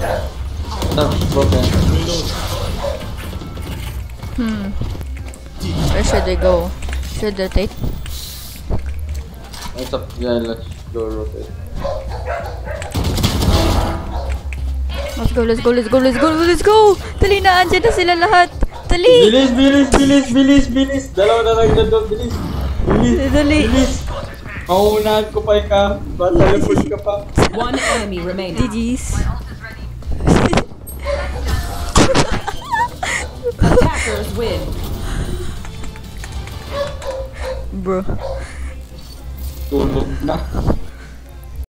Stop, broken. Hmm. Where should I go? Should I take? What's up? Yeah, let's go rotate. Let's go, let's go, let's go, let's go, let's go! Dali na, andyan na sila lahat! Dali! Bilis, bilis, bilis, bilis, bilis! Dalawa na lang doon, bilis! Bilis, Dali! bilis! Mauunahan ko pa ikaw. Bata, push ka pa. One enemy remaining. GG's. Attackers win. Bro. Tulog na.